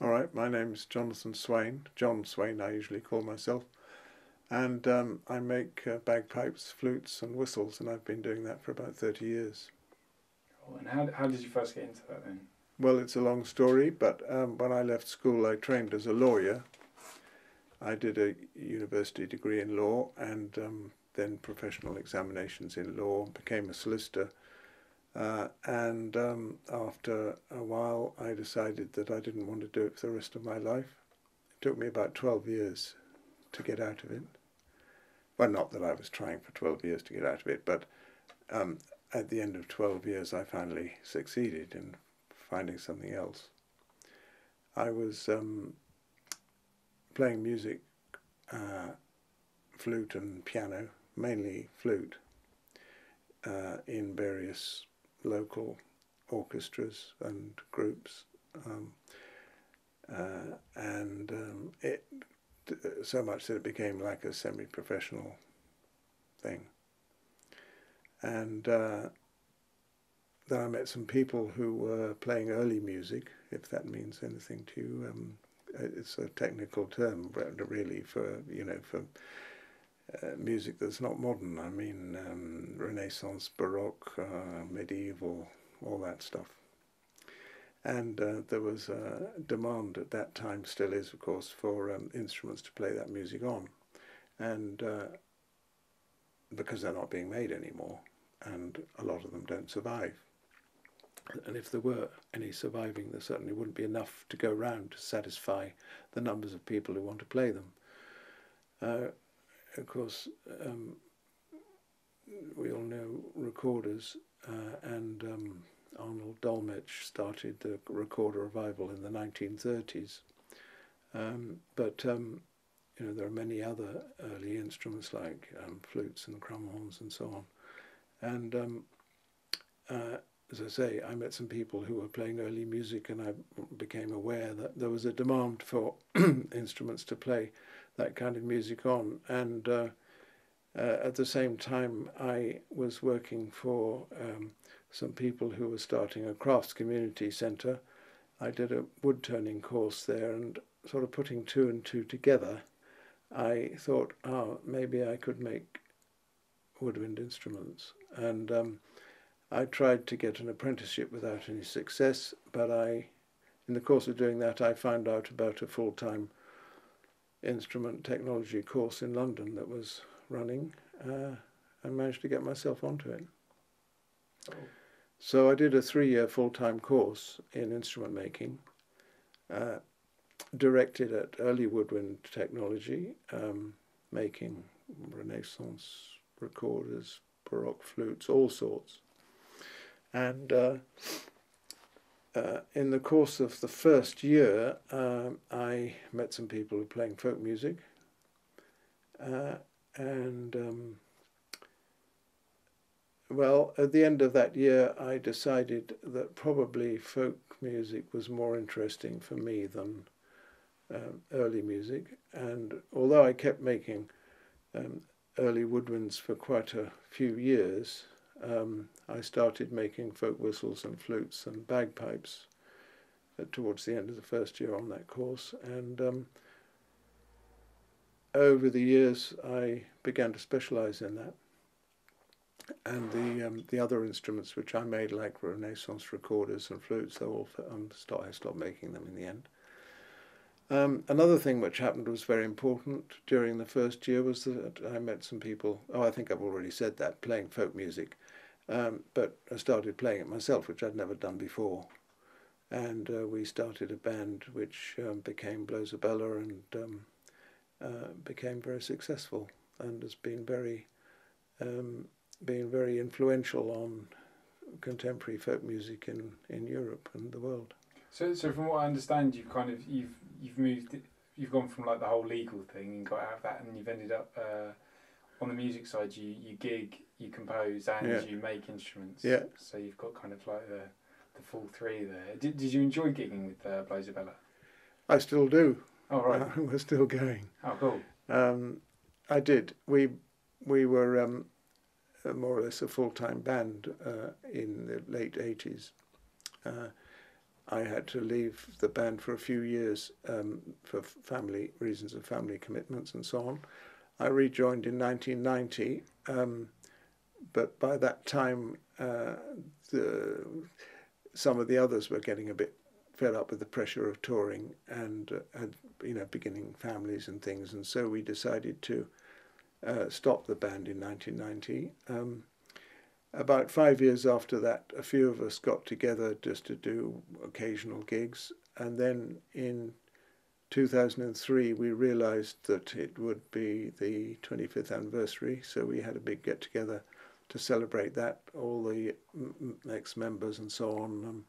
All right, my name's Jonathan Swayne. Jon Swayne, I usually call myself. And um, I make uh, bagpipes, flutes, and whistles, and I've been doing that for about 30 years. Cool. And how, how did you first get into that then? Well, it's a long story, but um, when I left school, I trained as a lawyer. I did a university degree in law and um, then professional examinations in law, became a solicitor uh, and um, after a while, I decided that I didn't want to do it for the rest of my life. It took me about 12 years to get out of it. Well, not that I was trying for 12 years to get out of it, but um, at the end of 12 years, I finally succeeded in finding something else. I was um, playing music, uh, flute and piano, mainly flute, uh, in various local orchestras and groups. Um, uh, and um, it so much that it became like a semi-professional thing. And uh, then I met some people who were playing early music, if that means anything to you. Um, it's a technical term, really, for you know for uh, music that's not modern. I mean, um, Renaissance, Baroque, uh, medieval, all that stuff. And uh, there was a demand at that time, still is, of course, for um, instruments to play that music on. And uh, because they're not being made anymore, and a lot of them don't survive. And if there were any surviving, there certainly wouldn't be enough to go round to satisfy the numbers of people who want to play them. Of course, um, we all know recorders, uh, and um, Arnold Dolmetsch started the recorder revival in the 1930s. Um, but um, you know there are many other early instruments like um, flutes and crumhorns and so on. And um, uh, as I say, I met some people who were playing early music, and I became aware that there was a demand for instruments to play that kind of music on. And uh, uh, at the same time, I was working for um, some people who were starting a crafts community centre. I did a wood turning course there, and sort of putting two and two together, I thought, oh, maybe I could make woodwind instruments. And um, I tried to get an apprenticeship without any success, but I, in the course of doing that, I found out about a full time instrument technology course in London that was running. Uh, I managed to get myself onto it. Oh. So I did a three-year full-time course in instrument making, uh, directed at early woodwind technology, um, making Renaissance recorders, Baroque flutes, all sorts. And uh, uh, in the course of the first year, um, I met some people who were playing folk music, uh, and um, well, at the end of that year, I decided that probably folk music was more interesting for me than um, early music. And although I kept making um, early woodwinds for quite a few years, um, I started making folk whistles and flutes and bagpipes towards the end of the first year on that course. And um, over the years, I began to specialize in that. And the um, the other instruments which I made, like Renaissance recorders and flutes, they all um, I stopped making them in the end. Um, another thing which happened was very important during the first year was that I met some people. Oh, I think I've already said that playing folk music, um, but I started playing it myself, which I'd never done before. And uh, we started a band which um, became Blowzabella and um, uh, became very successful and has been very, um, been very influential on contemporary folk music in, in Europe and the world. So, so from what I understand, you've kind of you've you've moved, you've gone from like the whole legal thing and got out of that, and you've ended up uh, on the music side. You you gig, you compose, and yeah. you make instruments. Yeah. So you've got kind of like the the full three there. Did Did you enjoy gigging with uh, Blowzabella? I still do. Oh right. Uh, we're still going. Oh cool. Um, I did. We we were um, more or less a full time band uh, in the late eighties. Uh, I had to leave the band for a few years um, for family reasons of family commitments and so on. I rejoined in 1990, um, but by that time, uh, the, some of the others were getting a bit fed up with the pressure of touring and uh, had, you know, beginning families and things, and so we decided to uh, stop the band in 1990. Um, about five years after that, a few of us got together just to do occasional gigs, and then in 2003 we realized that it would be the 25th anniversary, so we had a big get together to celebrate that. All the ex members and so on, um,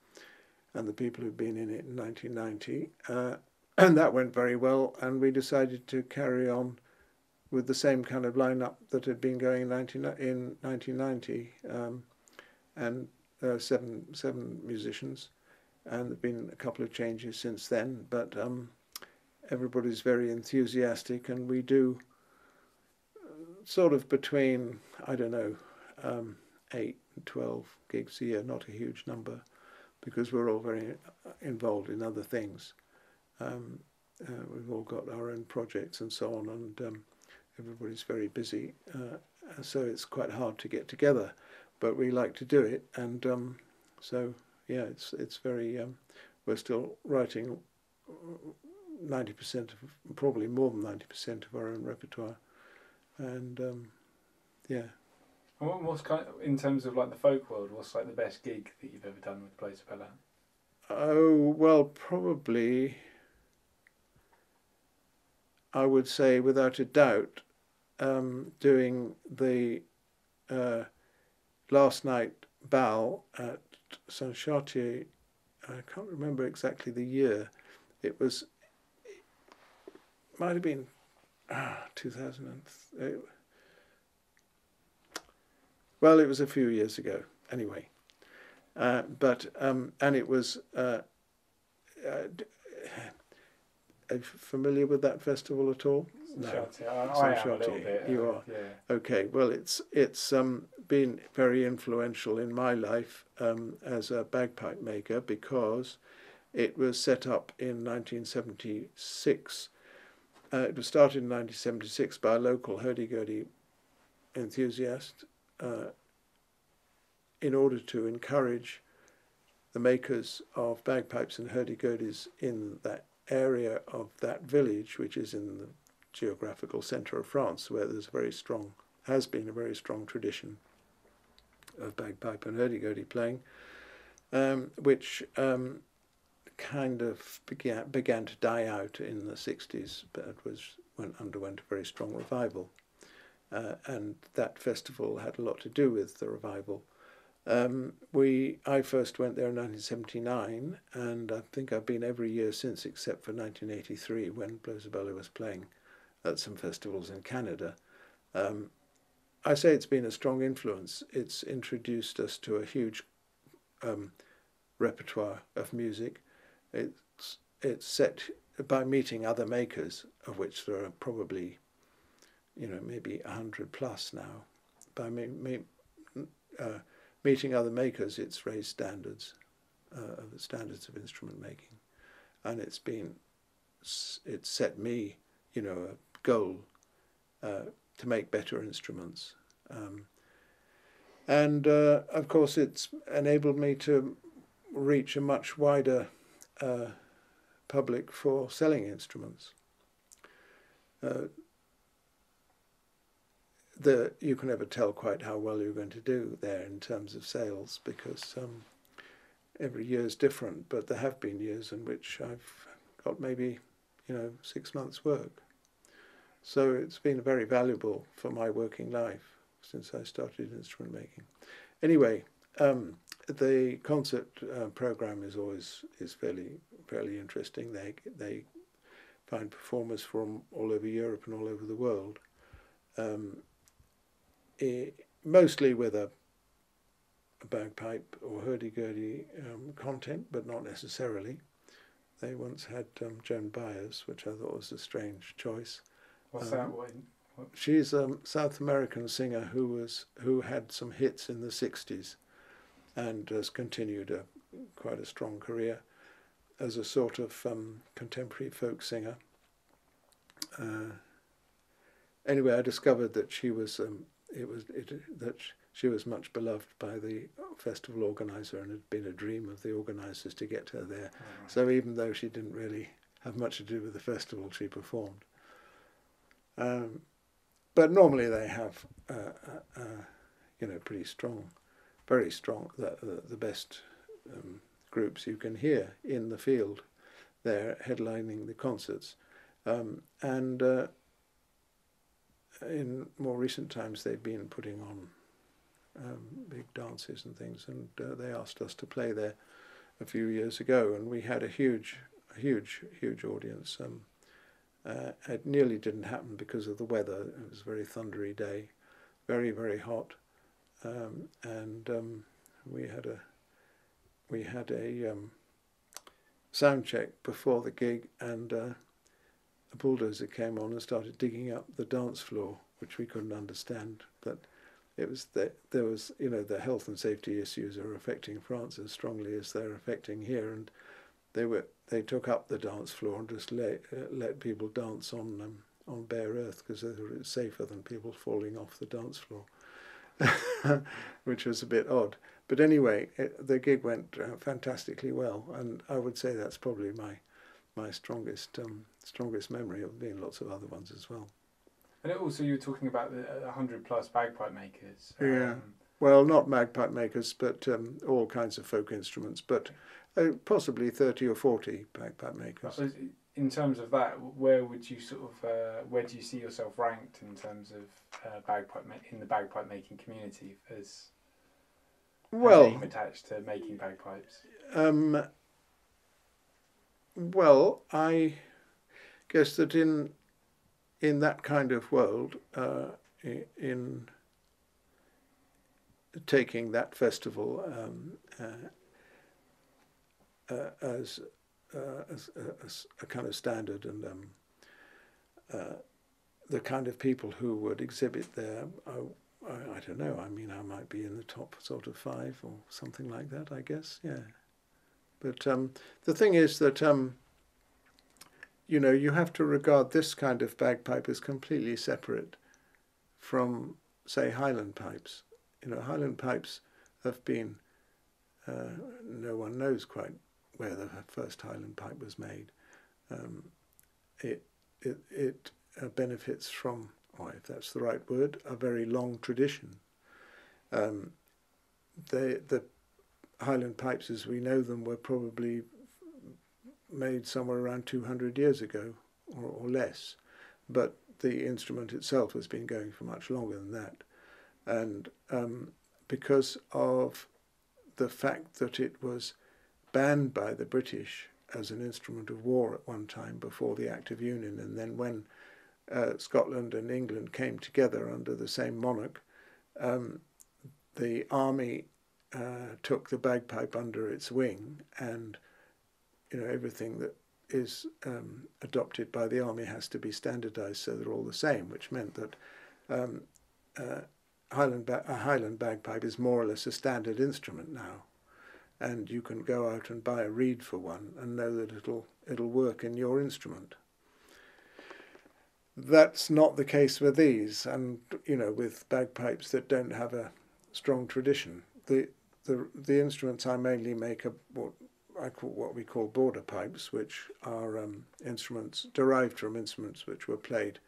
and the people who've been in it in 1990. Uh, and that went very well, and we decided to carry on with the same kind of lineup that had been going in, 19, in 1990, um, and uh, seven seven musicians, and there've been a couple of changes since then. But um, everybody's very enthusiastic, and we do uh, sort of between I don't know um, eight and twelve gigs a year, not a huge number, because we're all very uh, involved in other things. Um, uh, we've all got our own projects and so on, and um, everybody's very busy, uh, so it's quite hard to get together. But we like to do it, and um, so yeah, it's it's very. Um, we're still writing ninety percent of, probably more than ninety percent of our own repertoire, and um, yeah. And what's kind of, in terms of like the folk world? What's like the best gig that you've ever done with Blaze of Oh well, probably I would say without a doubt, um, doing the uh, last night bal at Saint Chartier. I can't remember exactly the year. It was. Might have been ah, 2003. Well, it was a few years ago, anyway. Uh, but um, and it was uh, uh, are you familiar with that festival at all? No. I, I am a little bit. You uh, are. Yeah. Okay. Well, it's it's um, been very influential in my life um, as a bagpipe maker because it was set up in 1976. Uh, it was started in 1976 by a local hurdy-gurdy enthusiast uh, in order to encourage the makers of bagpipes and hurdy-gurdies in that area of that village, which is in the geographical centre of France, where there's a very strong, has been a very strong tradition of bagpipe and hurdy-gurdy playing, um, which um, kind of began, began to die out in the 60s, but it was went, underwent a very strong revival. Uh, and that festival had a lot to do with the revival. Um, we I first went there in 1979, and I think I've been every year since, except for 1983 when Blows was playing at some festivals in Canada. Um, I say it's been a strong influence. It's introduced us to a huge um, repertoire of music. It's it's set by meeting other makers, of which there are probably, you know, maybe a hundred plus now. By me, me uh, meeting other makers, it's raised standards, uh, the standards of instrument making, and it's been, it's set me, you know, a goal uh, to make better instruments, um, and uh, of course it's enabled me to reach a much wider uh, public for selling instruments. Uh, the you can never tell quite how well you're going to do there in terms of sales because um, every year is different. But there have been years in which I've got maybe you know six months' work. So it's been very valuable for my working life since I started instrument making. Anyway, um, the concert uh, program is always is fairly fairly interesting. They they find performers from all over Europe and all over the world. Um, mostly with a, a bagpipe or hurdy-gurdy um, content, but not necessarily. They once had um, Joan Baez, which I thought was a strange choice. What's that? Um, what? She's a South American singer who was who had some hits in the '60s, and has continued a quite a strong career. as a sort of um, contemporary folk singer. Uh, anyway, I discovered that she was um, it was it, that she was much beloved by the festival organizer, and it had been a dream of the organizers to get her there. Oh, So even though she didn't really have much to do with the festival, she performed. Um, but normally they have, uh, uh, uh, you know, pretty strong, very strong, the, the best um, groups you can hear in the field. They're headlining the concerts. Um, and uh, in more recent times, they've been putting on um, big dances and things, and uh, they asked us to play there a few years ago, and we had a huge, huge, huge audience. Um, uh, it nearly didn't happen because of the weather. It was a very thundery day, very very hot, um, and um, we had a we had a um, sound check before the gig, and uh, a bulldozer came on and started digging up the dance floor, which we couldn't understand, but it was that there was you know the health and safety issues are affecting France as strongly as they're affecting here, and they were they took up the dance floor and just let uh, let people dance on um, on bare earth because thought it was safer than people falling off the dance floor, which was a bit odd. But anyway, it, the gig went uh, fantastically well, and I would say that's probably my my strongest um, strongest memory. Of being lots of other ones as well. And also, you were talking about the hundred plus bagpipe makers. Yeah. Um, well, not bagpipe makers, but um, all kinds of folk instruments, but uh, possibly 30 or 40 bagpipe makers. In terms of that, where would you sort of, uh, where do you see yourself ranked in terms of uh, bagpipe ma- in the bagpipe making community as well name attached to making bagpipes? Um, well, I guess that in in that kind of world, uh, in taking that festival um, uh, uh, as, uh, as, as, a kind of standard and um, uh, the kind of people who would exhibit there, I, I, I, don't know. I mean, I might be in the top sort of five or something like that. I guess, yeah. But um, the thing is that um, you know, you have to regard this kind of bagpipe as completely separate from, say, Highland pipes. You know, Highland pipes have been, uh, no one knows quite where the first Highland pipe was made. Um, it it, it uh, benefits from, or if that's the right word, a very long tradition. Um, the Highland pipes as we know them were probably made somewhere around 200 years ago or, or less, but the instrument itself has been going for much longer than that. And um, because of the fact that it was banned by the British as an instrument of war at one time before the Act of Union, and then when uh, Scotland and England came together under the same monarch, um, the army uh, took the bagpipe under its wing and you know everything that is um, adopted by the army has to be standardised so they're all the same, which meant that um, uh, Highland ba- a Highland bagpipe is more or less a standard instrument now, and you can go out and buy a reed for one and know that it'll it'll work in your instrument. That's not the case with these, and you know with bagpipes that don't have a strong tradition. The the the instruments I mainly make are what I call what we call border pipes, which are um, instruments derived from instruments which were played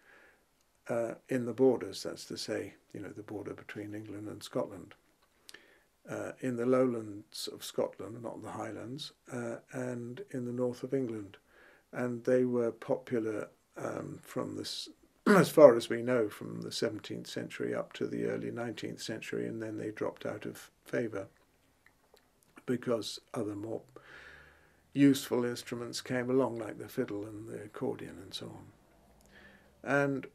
uh, in the borders. That's to say, you know, the border between England and Scotland, uh, in the lowlands of Scotland, not the Highlands, uh, and in the north of England, and they were popular um, from this. As far as we know, from the 17th century up to the early 19th century, and then they dropped out of favour because other more useful instruments came along, like the fiddle and the accordion and so on. And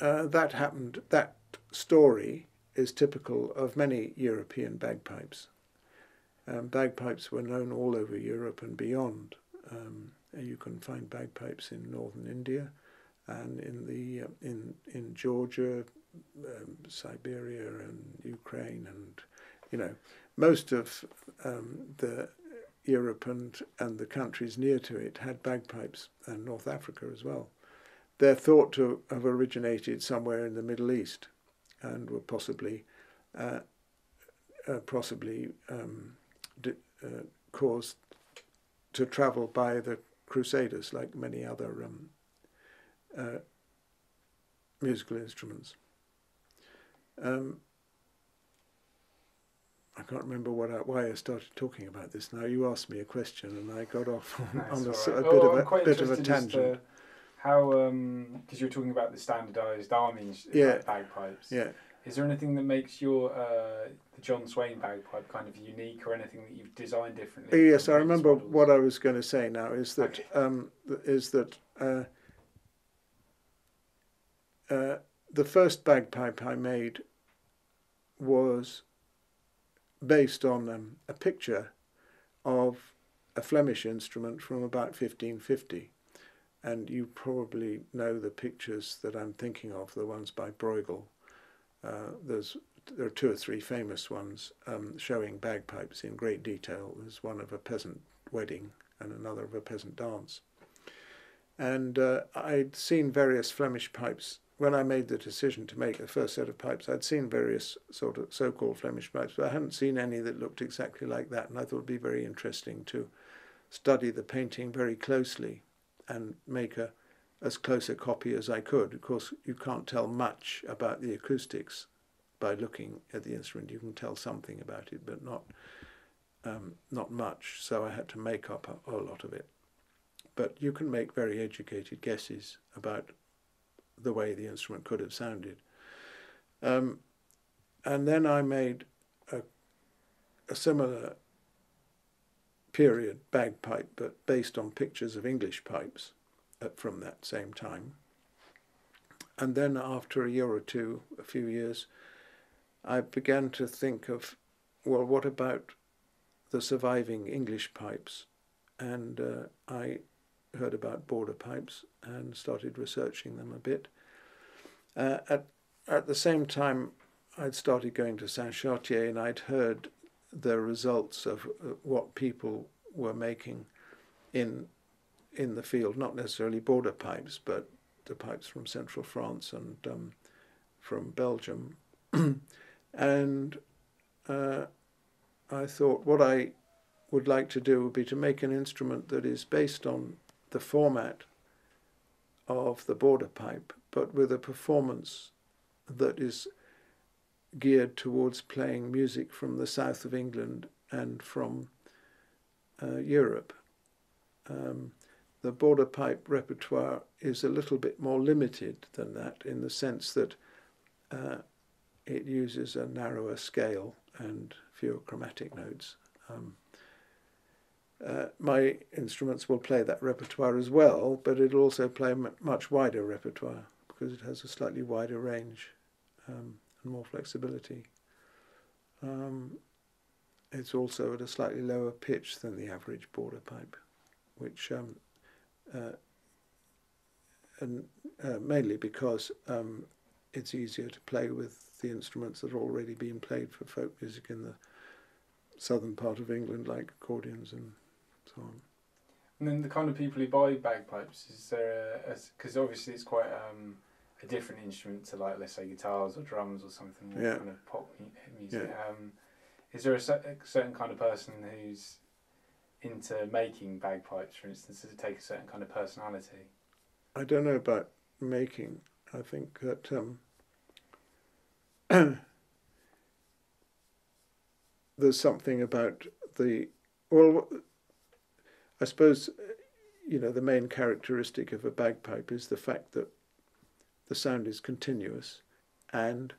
uh, that happened, that story is typical of many European bagpipes. Um, bagpipes were known all over Europe and beyond. Um, you can find bagpipes in northern India and in the uh, in in Georgia, um, Siberia, and Ukraine, and you know most of um, the Europe and, and the countries near to it had bagpipes, and North Africa as well. They're thought to have originated somewhere in the Middle East and were possibly uh, uh, possibly um, d- uh, caused to travel by the Crusaders, like many other um, uh, musical instruments. Um, I can't remember what I, why I started talking about this. Now you asked me a question, and I got off on a, right. a, bit oh, of a bit of a tangent. How, because um, you were talking about the standardised army yeah. like bagpipes. Yeah. Is there anything that makes your uh, the Jon Swayne bagpipe kind of unique, or anything that you've designed differently? Yes, I remember models? what I was going to say. Now is that okay. um, is that uh, uh, the first bagpipe I made was based on um, a picture of a Flemish instrument from about 1550. And you probably know the pictures that I'm thinking of, the ones by Bruegel. Uh, there's there are two or three famous ones um, showing bagpipes in great detail. There's one of a peasant wedding and another of a peasant dance. And uh, I'd seen various Flemish pipes when I made the decision to make the first set of pipes, I'd seen various sort of so-called Flemish pipes, but I hadn't seen any that looked exactly like that, and I thought it'd be very interesting to study the painting very closely and make a as close a copy as I could. Of course, you can't tell much about the acoustics by looking at the instrument. You can tell something about it, but not um, not much. So I had to make up a, a lot of it. But you can make very educated guesses about the way the instrument could have sounded. Um, and then I made a, a similar period bagpipe, but based on pictures of English pipes from that same time. And then after a year or two, a few years, I began to think of, well, what about the surviving English pipes? And uh, I heard about border pipes and started researching them a bit. Uh, at, at the same time, I'd started going to Saint Chartier and I'd heard the results of uh, what people were making in in the field, not necessarily border pipes, but the pipes from central France and um, from Belgium. and uh, I thought what I would like to do would be to make an instrument that is based on the format of the border pipe, but with a performance that is geared towards playing music from the south of England and from uh, Europe. Um, the border pipe repertoire is a little bit more limited than that in the sense that uh, it uses a narrower scale and fewer chromatic notes. Um, uh, my instruments will play that repertoire as well, but it'll also play a much wider repertoire because it has a slightly wider range um, and more flexibility. Um, it's also at a slightly lower pitch than the average border pipe, which um, uh, and uh, mainly because um, it's easier to play with the instruments that are already being played for folk music in the southern part of England, like accordions and so on. And then the kind of people who buy bagpipes is there because obviously it's quite um, a different instrument to like let's say guitars or drums or something yeah. kind of pop music. Yeah. Um, is there a, certain kind of person who's into making bagpipes, for instance? Does it take a certain kind of personality? I don't know about making. I think that um, there's something about the well I suppose, you know, the main characteristic of a bagpipe is the fact that the sound is continuous and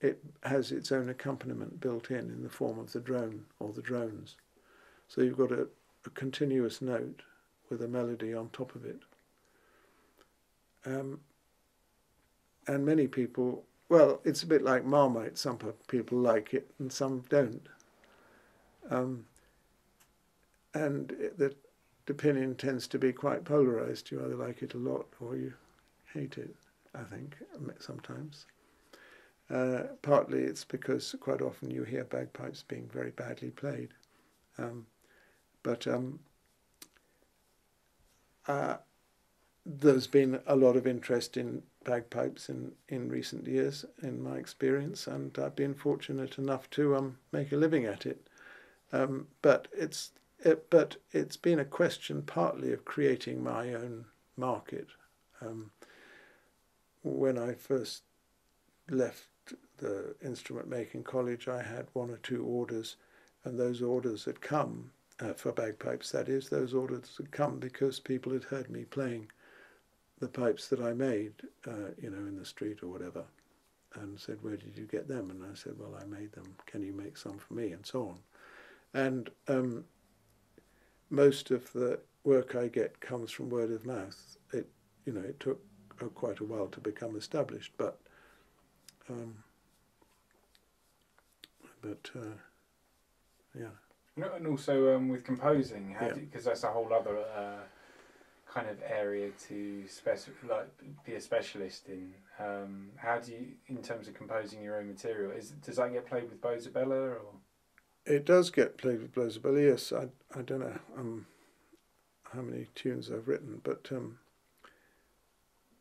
it has its own accompaniment built in in the form of the drone or the drones. So you've got a, a continuous note with a melody on top of it. Um, and many people, well, it's a bit like Marmite. Some people like it and some don't. Um, and the, the opinion tends to be quite polarized. You either like it a lot or you hate it, I think, sometimes. Uh, partly it's because quite often you hear bagpipes being very badly played. Um, but um, uh, there's been a lot of interest in bagpipes in, in recent years, in my experience, and I've been fortunate enough to um, make a living at it. Um, but it's it, but it's been a question partly of creating my own market. Um, when I first left the instrument making college, I had one or two orders, and those orders had come uh, for bagpipes. That is, those orders had come because people had heard me playing the pipes that I made, uh, you know, in the street or whatever, and said, "Where did you get them?" And I said, "Well, I made them. Can you make some for me?" And so on. And um, most of the work I get comes from word of mouth. It, you know, it took quite a while to become established, but um, but uh, yeah. And also um, with composing, because yeah. that's a whole other uh, kind of area to spec- like be a specialist in. Um, how do you, in terms of composing your own material, is does that get played with Blowzabella or? It does get played with Blowzabella. Yes, I I don't know um, how many tunes I've written, but um,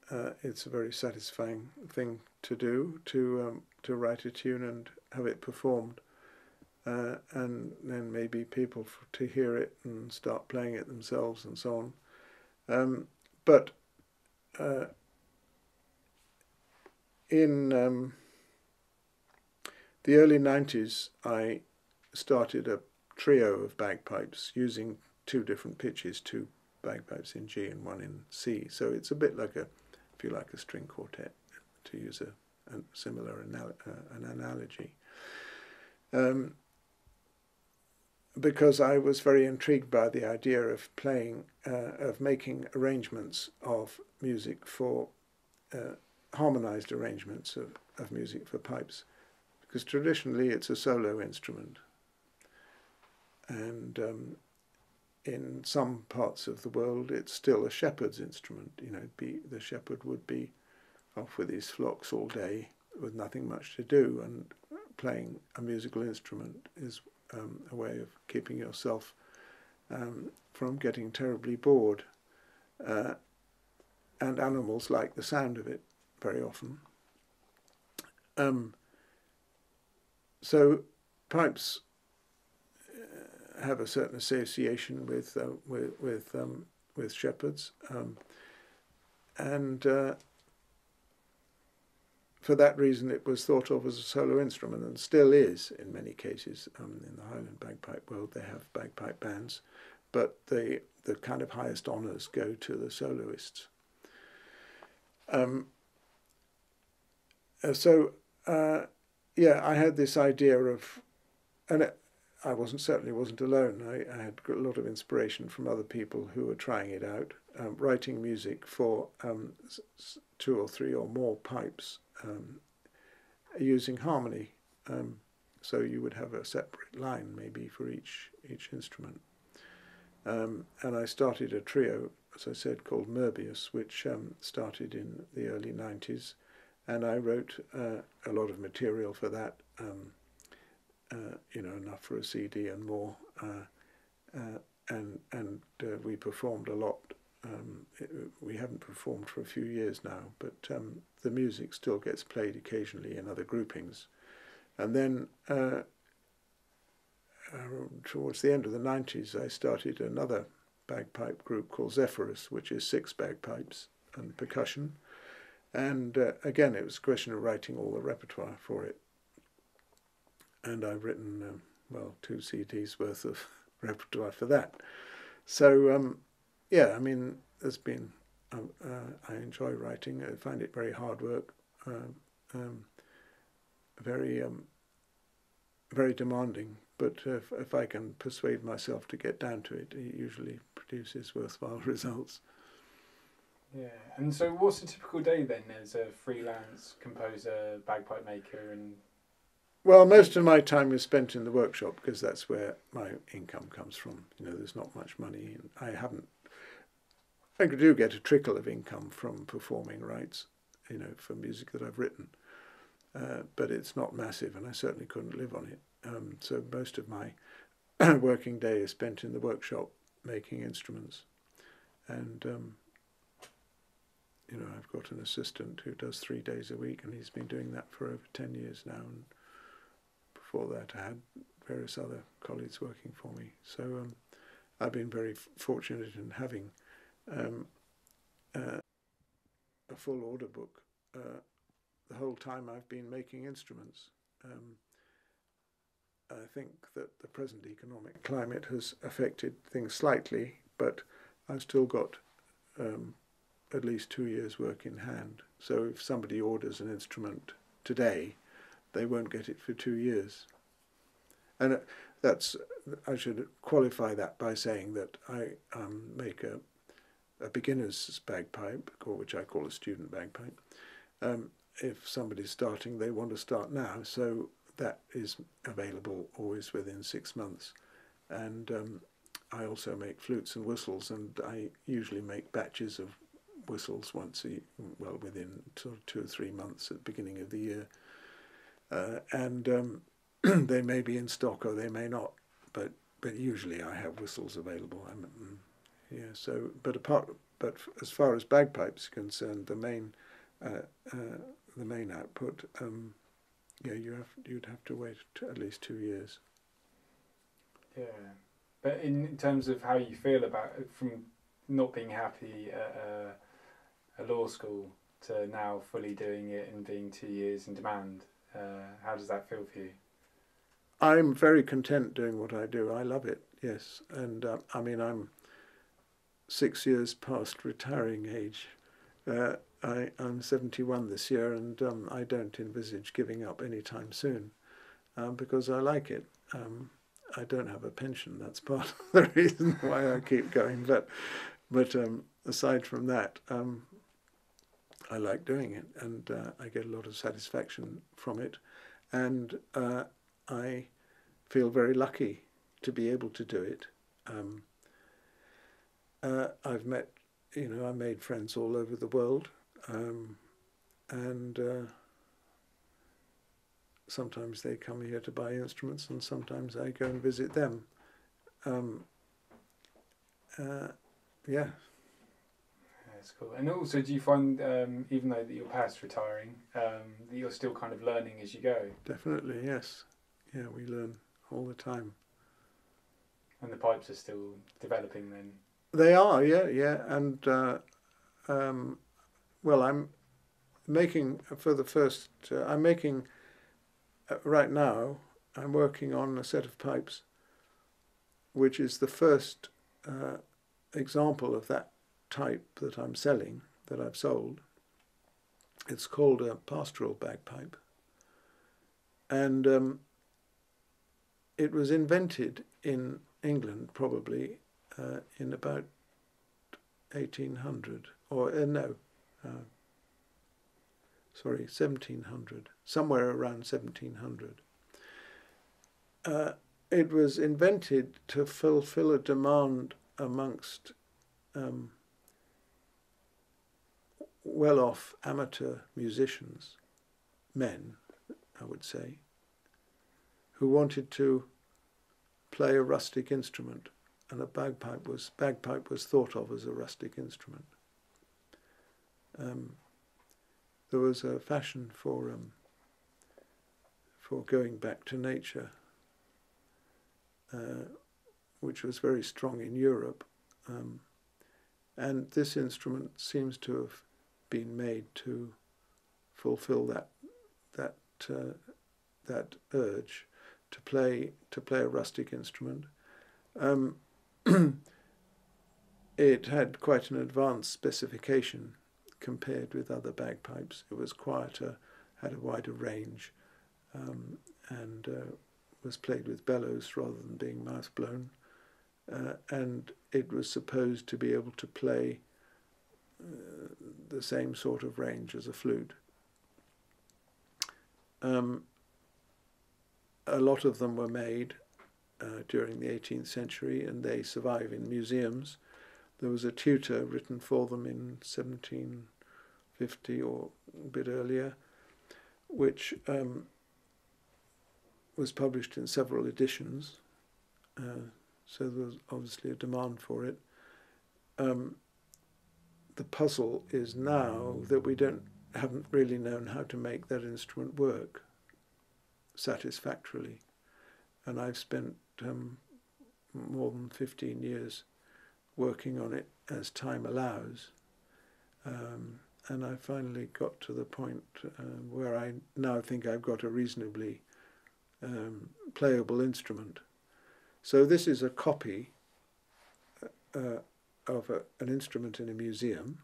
uh, it's a very satisfying thing to do to um, to write a tune and have it performed, uh, and then maybe people f- to hear it and start playing it themselves and so on. Um, but uh, in um, the early nineties, I started a trio of bagpipes using two different pitches, two bagpipes in G and one in C. So it's a bit like a if you like, a string quartet, to use a, a similar anal- uh, an analogy. Um, because I was very intrigued by the idea of playing, uh, of making arrangements of music for, uh, harmonized arrangements of, of music for pipes, because traditionally it's a solo instrument. And um, in some parts of the world, it's still a shepherd's instrument. You know, be the shepherd would be off with his flocks all day with nothing much to do, and playing a musical instrument is um, a way of keeping yourself um, from getting terribly bored. Uh, and animals like the sound of it very often. Um, so pipes have a certain association with uh, with with, um, with shepherds, um, and uh, for that reason, it was thought of as a solo instrument, and still is in many cases. Um, in the Highland bagpipe world, they have bagpipe bands, but the the kind of highest honours go to the soloists. Um, uh, so, uh, yeah, I had this idea of, and it, I wasn't certainly wasn't alone. I, I, had a lot of inspiration from other people who were trying it out, um, writing music for um, two or three or more pipes um, using harmony. Um, so you would have a separate line maybe for each each instrument. Um, and I started a trio, as I said, called Moebius, which um, started in the early 90s. And I wrote uh, a lot of material for that uh, you know, enough for a CD and more. Uh, uh, and and we performed a lot. Um, it, we haven't performed for a few years now, but um, the music still gets played occasionally in other groupings. And then uh, towards the end of the 90s, I started another bagpipe group called Zephyrus, which is six bagpipes and percussion. And uh, again, it was a question of writing all the repertoire for it and I've written um, well two CDs worth of repertoire for that. So um, yeah, I mean, there's been um, uh, I enjoy writing. I find it very hard work, uh, um, very um, very demanding. But if, if I can persuade myself to get down to it, it usually produces worthwhile results. Yeah, and so what's a typical day then as a freelance composer, bagpipe maker, and well, most of my time is spent in the workshop because that's where my income comes from. You know, there's not much money. I haven't. I do get a trickle of income from performing rights, you know, for music that I've written, uh, but it's not massive, and I certainly couldn't live on it. Um, so most of my working day is spent in the workshop making instruments, and um, you know I've got an assistant who does three days a week, and he's been doing that for over ten years now. And before that, I had various other colleagues working for me. So um, I've been very fortunate in having um, uh, a full order book uh, the whole time I've been making instruments. Um, I think that the present economic climate has affected things slightly, but I've still got um, at least two years' work in hand. So if somebody orders an instrument today, they won't get it for two years. And uh, that's I should qualify that by saying that I um, make a, a beginner's bagpipe, which I call a student bagpipe. Um, if somebody's starting, they want to start now, so that is available always within six months. And um, I also make flutes and whistles, and I usually make batches of whistles once a well within two or three months at the beginning of the year. Uh, and um, they may be in stock or they may not, but but usually I have whistles available. I'm, mm, yeah. So, but apart, but as far as bagpipes are concerned, the main uh, uh, the main output, um, yeah, you have you'd have to wait at least two years. Yeah, but in terms of how you feel about it, from not being happy at a, a law school to now fully doing it and being two years in demand, uh, how does that feel for you? I'm very content doing what I do. I love it. Yes, and uh, I mean I'm six years past retiring age. Uh, I, am 71 this year, and um, I don't envisage giving up anytime soon um, because I like it. Um, I don't have a pension. That's part of the reason why I keep going. But, but um, aside from that, um, I like doing it, and uh, I get a lot of satisfaction from it, and uh, I feel very lucky to be able to do it. Um, uh, I've met, you know, I made friends all over the world. Um, and uh, sometimes they come here to buy instruments, and sometimes I go and visit them. Um, uh, yeah. That's cool. And also, do you find, um, even though that you're past retiring, um, that you're still kind of learning as you go? Definitely, yes. Yeah, we learn all the time. And the pipes are still developing then? They are, yeah, yeah. And uh, um, well, I'm making for the first. Uh, I'm making uh, right now. I'm working on a set of pipes, which is the first uh, example of that type that I'm selling, that I've sold. It's called a pastoral bagpipe, and um, it was invented in England probably uh, in about 1800 or uh, no uh, sorry, 1700, somewhere around 1700. Uh, it was invented to fulfill a demand amongst um, well off amateur musicians, men, I would say, who wanted to play a rustic instrument, and a bagpipe was bagpipe was thought of as a rustic instrument. Um, there was a fashion for um, for going back to nature, uh, which was very strong in Europe, um, and this instrument seems to have been made to fulfill that that uh, that urge to play to play a rustic instrument. Um, it had quite an advanced specification compared with other bagpipes. It was quieter, had a wider range, um, and uh, was played with bellows rather than being mouth blown. Uh, and it was supposed to be able to play the same sort of range as a flute. Um, a lot of them were made uh, during the 18th century and they survive in museums. There was a tutor written for them in 1750 or a bit earlier, which um, was published in several editions. uh, so there was obviously a demand for it. Um, the puzzle is now that we don't haven't really known how to make that instrument work satisfactorily, and I've spent um, more than fifteen years working on it as time allows. Um, and I finally got to the point uh, where I now think I've got a reasonably um, playable instrument. So this is a copy uh, of a, an instrument in a museum.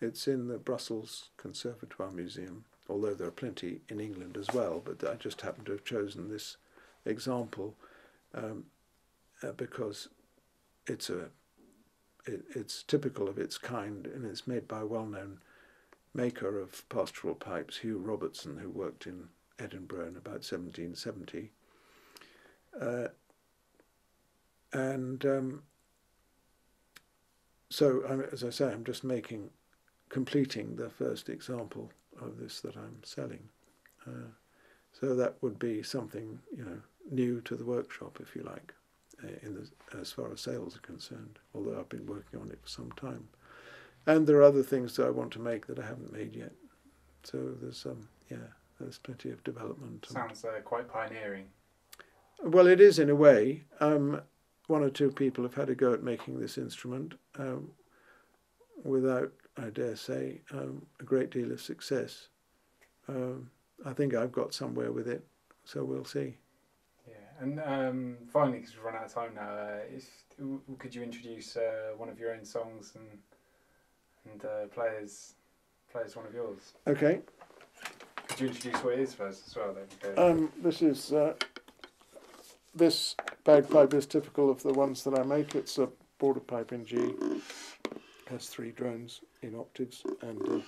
It's in the Brussels Conservatoire Museum, although there are plenty in England as well, but I just happen to have chosen this example um, uh, because it's a it, it's typical of its kind and it's made by a well-known maker of pastoral pipes, Hugh Robertson, who worked in Edinburgh in about 1770. Uh, and um, so, I'm, as I say, I'm just making, completing the first example of this that I'm selling. Uh, so that would be something, you know, new to the workshop, if you like, uh, in the, as far as sales are concerned. Although I've been working on it for some time, and there are other things that I want to make that I haven't made yet. So there's um, yeah, there's plenty of development. Sounds uh, quite pioneering. Well, it is in a way. Um, one or two people have had a go at making this instrument um, without, I dare say, um, a great deal of success. Um, I think I've got somewhere with it, so we'll see. Yeah, and um, finally, because we've run out of time now, uh, if, could you introduce uh, one of your own songs and and uh, play as play as one of yours? Okay. Could you introduce what it is first as well? Then? Um, this is uh, this bagpipe is typical of the ones that I make. It's a border pipe in G. Has three drones in octaves and uh,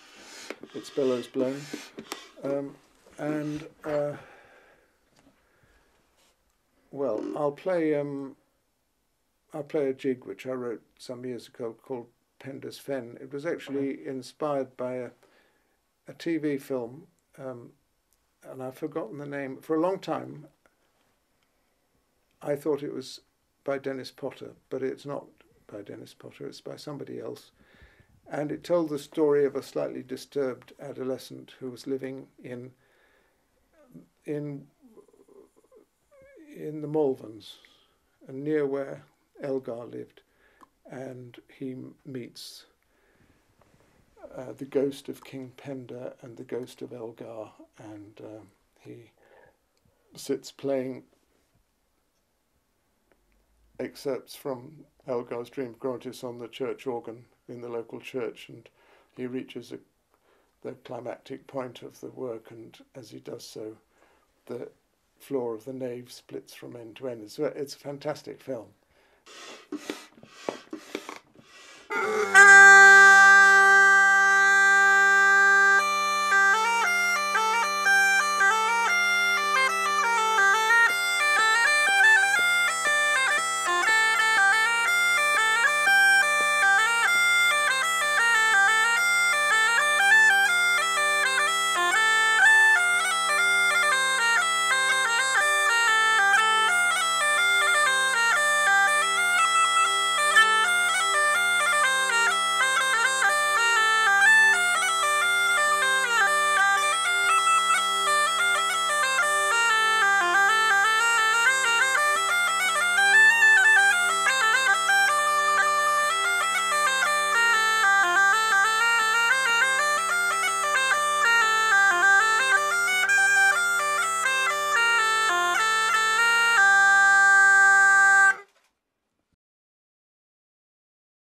it's bellows blown. Um, and uh, well, I'll play um, I'll play a jig which I wrote some years ago called Penda's Fen. It was actually inspired by a a TV film, um, and I've forgotten the name. For a long time, I thought it was by Dennis Potter, but it's not by Dennis Potter, it's by somebody else. And it told the story of a slightly disturbed adolescent who was living in in in the Malverns, near where Elgar lived, and he meets uh, the ghost of King Penda and the ghost of Elgar, and uh, he sits playing excerpts from Elgar's Dream Gerontius on the church organ in the local church, and he reaches a, the climactic point of the work, and as he does so, the floor of the nave splits from end to end. It's a fantastic film.